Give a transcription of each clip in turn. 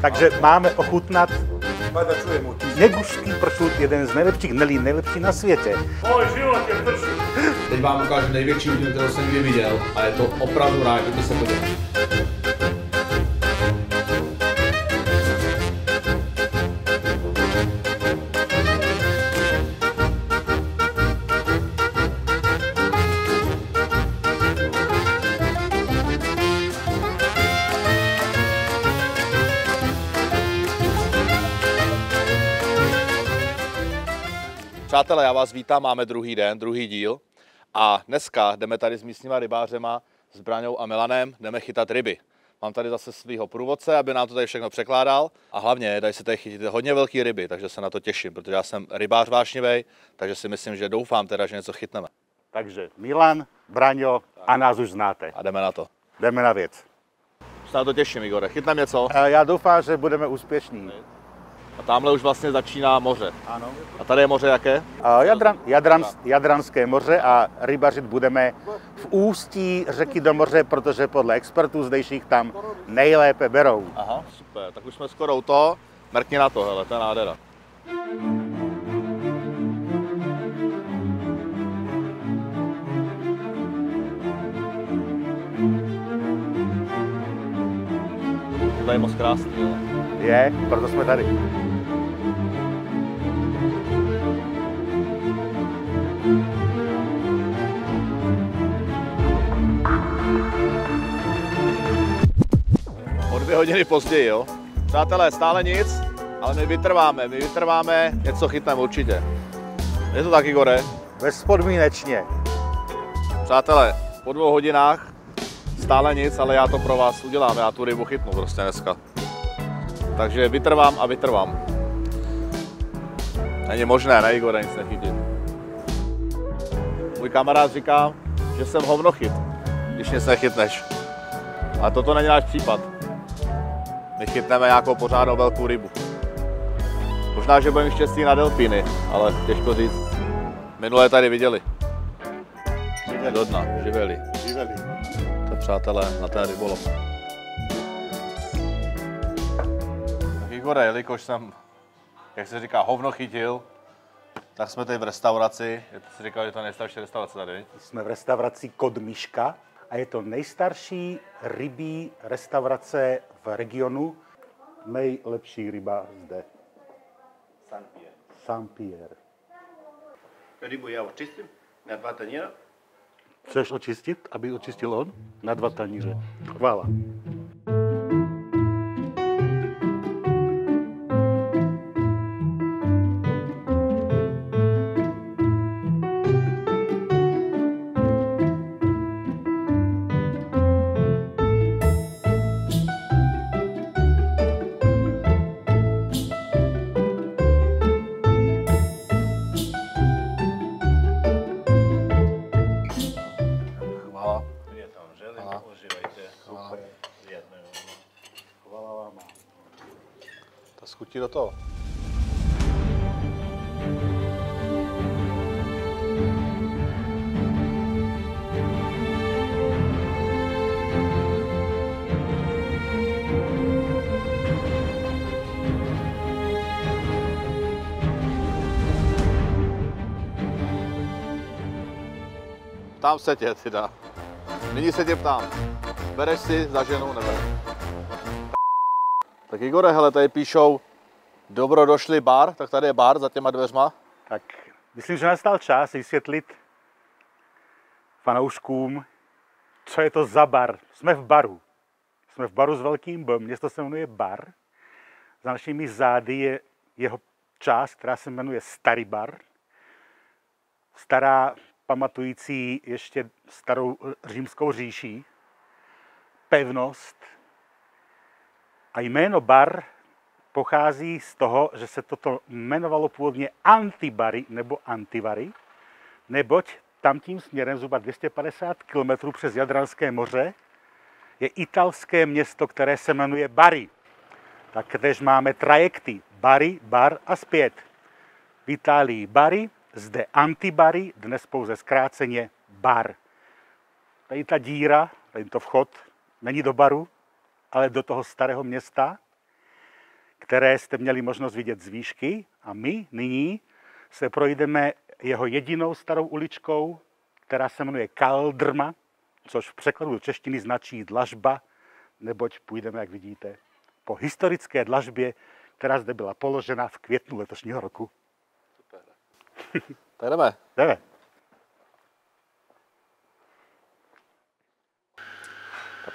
Takže máme ochutnat negušský pršut, jeden z nejlepších, nelí nejlepší na světě. Můj život je prší. Teď vám ukážu největší udil, kterou jsem kdy viděl a je to opravdu rád, kdyby se podívat. Přátelé, já vás vítám, máme druhý den, druhý díl a dneska jdeme tady s místníma rybářema, s Braňou a Milanem, jdeme chytat ryby. Mám tady zase svého průvodce, aby nám to tady všechno překládal a hlavně dají se tady chytit hodně velké ryby, takže se na to těším, protože já jsem rybář vášnivý, takže si myslím, že doufám teda, že něco chytneme. Takže Milan, Braňo a nás už znáte. A jdeme na to. Jdeme na věc. Se na to těším, Igore. Chytneme něco A já doufám, že budeme úspěšní. A tamhle už vlastně začíná moře. Ano. A tady je moře jaké? A Jadran, Jadran, Jadranské moře a rybařit budeme v ústí řeky do moře, protože podle expertů zdejších tam nejlépe berou. Aha, super, tak už jsme skoro u toho. Mrkni na to, hele, to je nádhera. To je moc krásný, jo. Je, proto jsme tady. Dvě hodiny později, jo. Přátelé, stále nic, ale my vytrváme, my vytrváme, něco chytneme určitě. Je to tak, Igore? Bezpodmínečně. Přátelé, po dvou hodinách stále nic, ale já to pro vás udělám, já tu rybu chytnu prostě dneska. Takže vytrvám a vytrvám. Není možné, ne Igore, nic nechytit. Můj kamarád říká, že jsem hovnochyt, když nic nechytneš. Ale toto není náš případ. My chytneme nějakou pořádnou velkou rybu. Možná, že budeme štěstí na delfíny, ale těžko říct. Minulé tady viděli. Do dna, živeli. Živeli. To přátelé na ten rybolov. Igore, jelikož jsem, jak se říká, hovno chytil, tak jsme tady v restauraci. Je to si říkal, že to je nejstarší restaurace tady? Jsme v restauraci Kod Myška a je to nejstarší rybí restaurace v regionu. Nejlepší ryba zde. Saint-Pierre. Rybu já očistím na dva taníra. Chceš očistit, aby očistil on? Na dva taníře. Chvála. Do toho. Ptám se tě, teda. Nyní se tě ptám. Bereš si za ženu, nebereš? Tak Igore, hele, tady píšou dobrodošli bar, tak tady je bar za těma dveřma. Tak myslím, že nastal čas vysvětlit fanouškům, co je to za bar. Jsme v baru. Jsme v baru s velkým B, město se jmenuje Bar. Za našimi zády je jeho část, která se jmenuje Starý bar. Stará, pamatující ještě starou římskou říši. Pevnost. A jméno bar pochází z toho, že se toto jmenovalo původně Antibary nebo Antivary, neboť tam tím směrem zhruba 250 km přes Jadranské moře je italské město, které se jmenuje Bari. Tak tež máme trajekty Bari, Bar a zpět. V Itálii Bari, zde Antibary, dnes pouze zkráceně Bar. Tady ta díra, tady to vchod, není do baru, ale do toho starého města. Které jste měli možnost vidět z výšky. A my nyní se projdeme jeho jedinou starou uličkou, která se jmenuje Kaldrma, což v překladu do češtiny značí dlažba, neboť půjdeme, jak vidíte, po historické dlažbě, která zde byla položena v květnu letošního roku. Tak jdeme. Jdeme.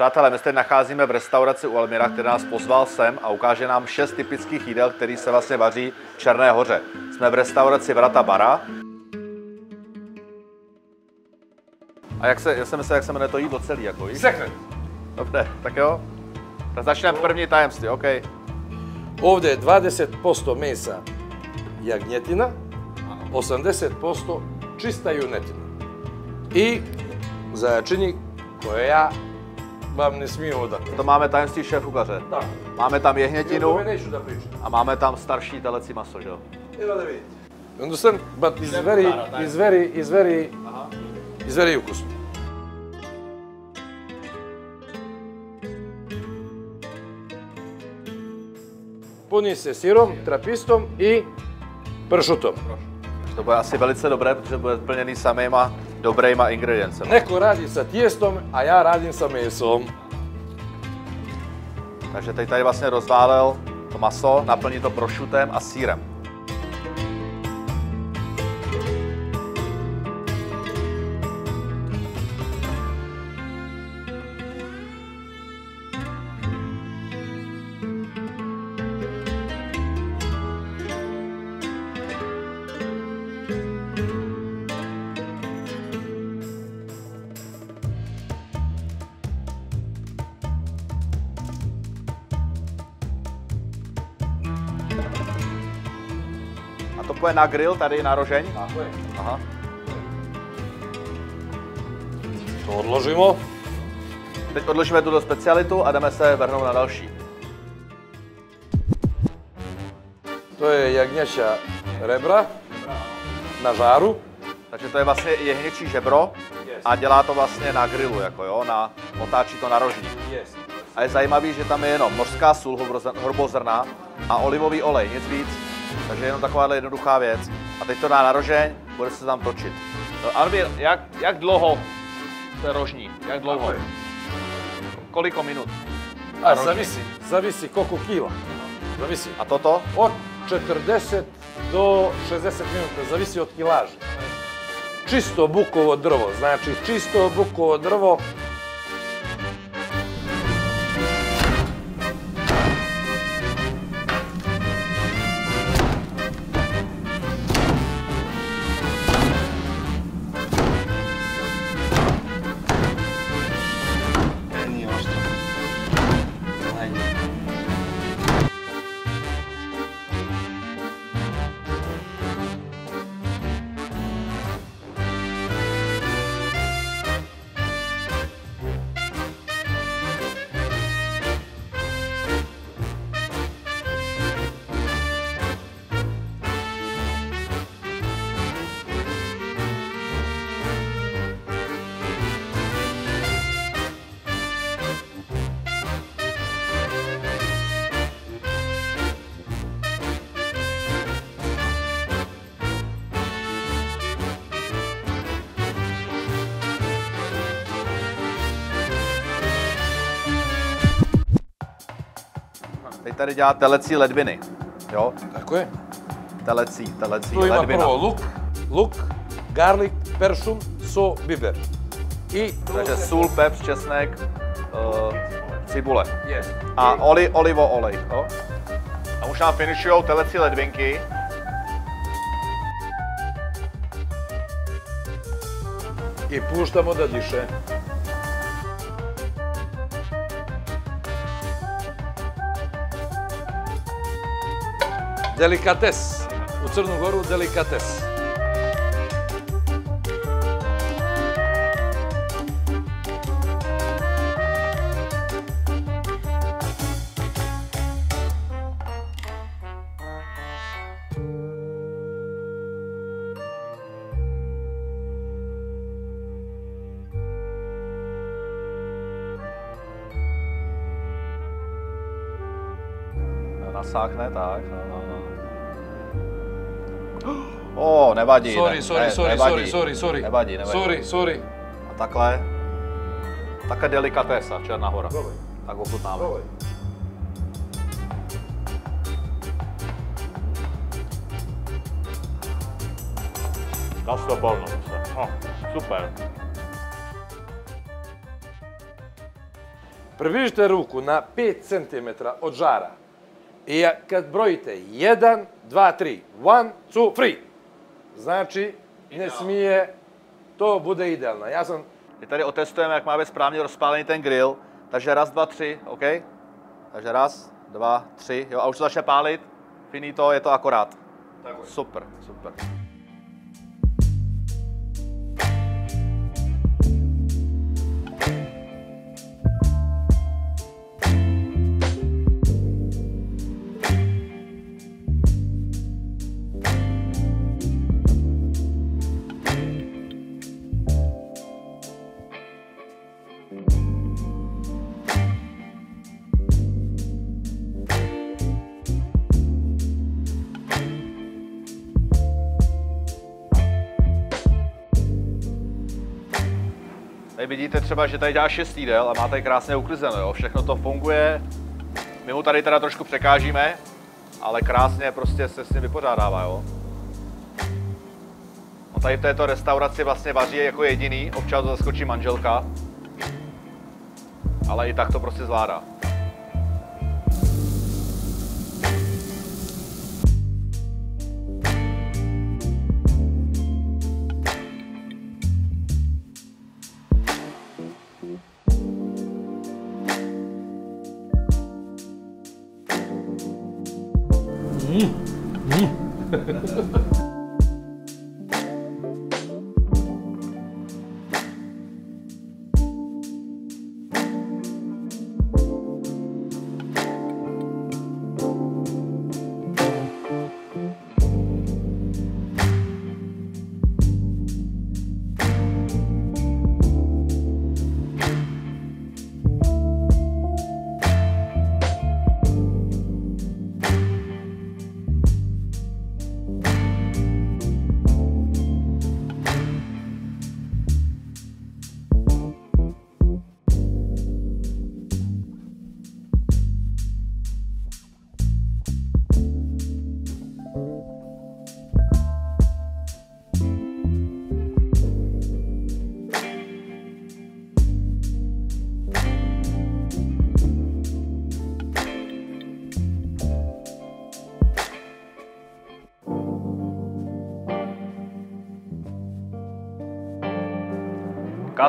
Přátelé, my se nacházíme v restauraci u Elmira, který nás pozval sem a ukáže nám šest typických jídel, který se vlastně vaří v Černé hoře. Jsme v restauraci Vrata Bara. A jak se, já jsem myslel, jak se jmenuje to jídlo celý, jako víš? Sekret. Dobře, tak jo. Tak začneme první tajemství, OK. Ovdje je 20% mesa jagnjetina, 80% čista junetina. I zajačini koje ja vam ne smijem odati. To máme tajemství šéf kuchaře. Tak, Máme tam jehnětinu a máme tam starší telecí maso, že jo? You understand? But it's very, it's very, it's very, it's very ukusno. Puni se sirom, trapistom i pršutom. To bude asi velice dobré, protože bude plněný samýma dobrýma ingrediencemi. Neko radi sa tijestom, a ja radim sa mesom. Takže teď tady vlastně rozválel to maso, naplní to prošutem a sírem. Půjde na grill tady na rožeň. Aha. To odložimo. Teď odložíme tuto specialitu a jdeme se vrhnout na další. To je jagnjača rebra na žaru. Takže to je vlastně jehněčí žebro a dělá to vlastně na grilu, jako jo, na, otáčí to na rožní. A je zajímavý, že tam je jenom mořská sůl, horbozrna a olivový olej, nic víc. Takže jenom takováhle jednoduchá věc. A teď to dá na rožeň, bude se tam točit. No, Albír, jak, jak dlouho to je rožní? Jak dlouho? Koliko minut? A zavisi, zavisi koliko kila. Zavisi. A toto? Od 40 do 60 minuta, zavisi od kilaže. Čisto bukovo drvo, znači čisto bukovo drvo. Teď tady dělá telecí ledviny. Jo? Tako je. Telecí, telecí, ima ledvina. prvo luk, luk, garlic, peršun, so, biber. I Takže sůl, pepř, česnek, uh, cibule. Yes. A oli, olivo olej. Jo? A už nám finišujou telecí ledvinky. I puštamo da diše. Delikates. U Crnogoru delikates. nasáhne tak. O, nevadí. Sorry, ne, sorry, ne, sorry, nevadí. sorry, sorry, sorry. Nevadí, nevadí. Sorry, sorry. A takhle. Také delikatesa, Černá hora. Tak ochutnáme. Kasto polno se. No, super. Približite ruku na 5 cm od žara. I ja- kad brojite 1, 2, 3, 1, 2, 3. Znači, ne smije, to bude ideálne. Ja som My tady otestujeme, jak má být správně rozpálený ten grill. Takže raz, dva, tři, OK? Takže raz, dva, tři, jo, a už to začne pálit. Finito, je to akorát. Super, super. Vidíte třeba, že tady dělá šest jídel a má tady krásně uklizeno, jo. Všechno to funguje. My mu tady teda trošku překážíme, ale krásně prostě se s ním vypořádává, jo. On tady v této restauraci vlastně vaří jako jediný, občas zaskočí manželka, ale i tak to prostě zvládá.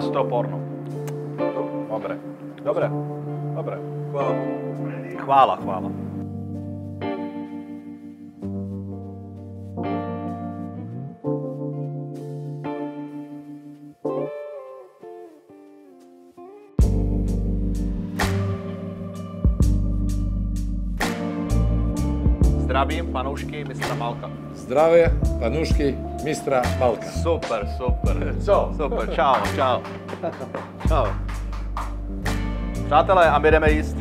Castro porno. Dobre. Dobre, dobre. Hvala. Chvála, chvála. Zdravím fanoušky mistra Malka. Zdravie, panušky, mistra Malka. Super, super. Co? Super, čau, čau. Čau. Přátelé, a my jdeme jíst.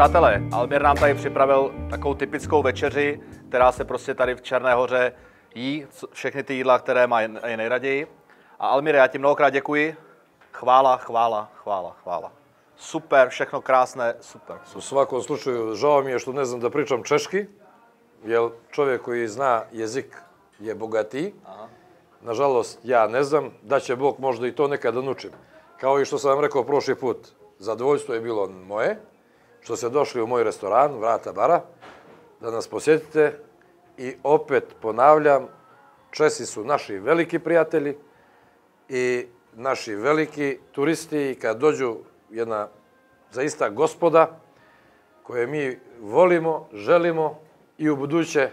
Přátelé, Almir nám tady připravil takovou typickou večeři, která se prostě tady v Černé hoře jí, všechny ty jídla, které má nej- nejraději. A Almire, já ti mnohokrát děkuji. Chvála, chvála, chvála, chvála. Super, všechno krásné, super. U svakom slučaju, žao mi je što ne znam da pričam češki, jer čovjek koji zna jezik je bogatiji. Nažalost, ja ne znam, da će Bog možda i to nekada naučim. Kao i što sam vam rekao prošli put, zadovoljstvo je bilo moje, što ste došli u moj restoran, Vrata bara, da nas posjetite i opet ponavljam, Česi su naši veliki prijatelji i naši veliki turisti i kad dođu jedna zaista gospoda koje mi volimo, želimo i u buduće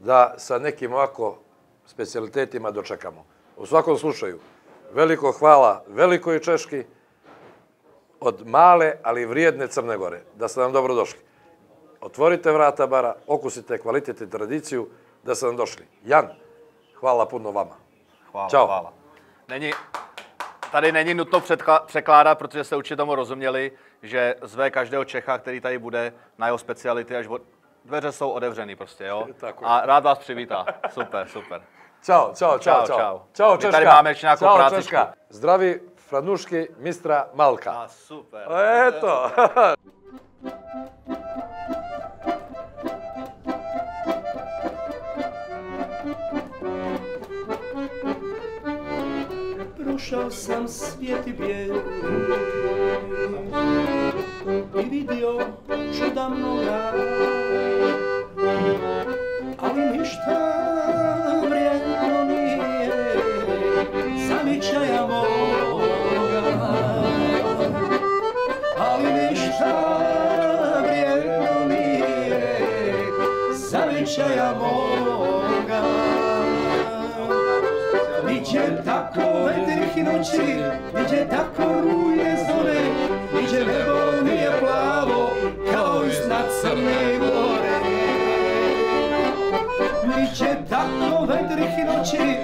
da sa nekim ovako specijalitetima dočekamo. U svakom slučaju, Veliko hvala velikoj Češki od male, ali vrijedne Crne Gore. Da ste nam dobro došli. Otvorite vrata bara, okusite kvalitet i tradiciju, da ste nam došli. Jan, hvala puno vama. Chvála, Čau. chvála. Není, tady není nutno předkla- překládat, protože jste určitě tomu rozuměli, že zve každého Čecha, který tady bude na jeho speciality, až od... dveře jsou otevřený prostě, jo? A rád vás přivítá. Super, super. Ćao, ćao, Čau, ćao, ćao. čau. Ćao, My tady máme ještě nějakou Ćao. Češka. Zdraví Franušky mistra Malka. A super. Eto. Prošao sam svijet i bijeli i vidio čuda mnoga, vedrih i noći, niđe tako ruje zore, niđe nebo nije plavo, kao iznad crne gore. Niđe tako vedrih i noći,